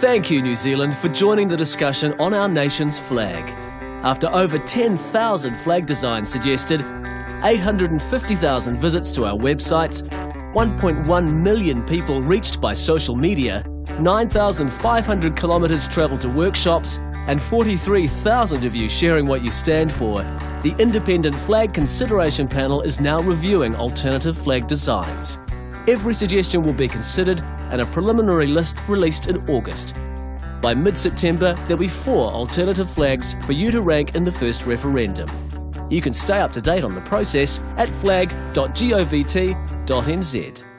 Thank you, New Zealand, for joining the discussion on our nation's flag. After over 10,000 flag designs suggested, 850,000 visits to our websites, 1.1 million people reached by social media, 9,500 kilometres travelled to workshops, and 43,000 of you sharing what you stand for, the Independent Flag Consideration Panel is now reviewing alternative flag designs. Every suggestion will be considered and a preliminary list released in August. By mid September, there'll be four alternative flags for you to rank in the first referendum. You can stay up to date on the process at flag.govt.nz.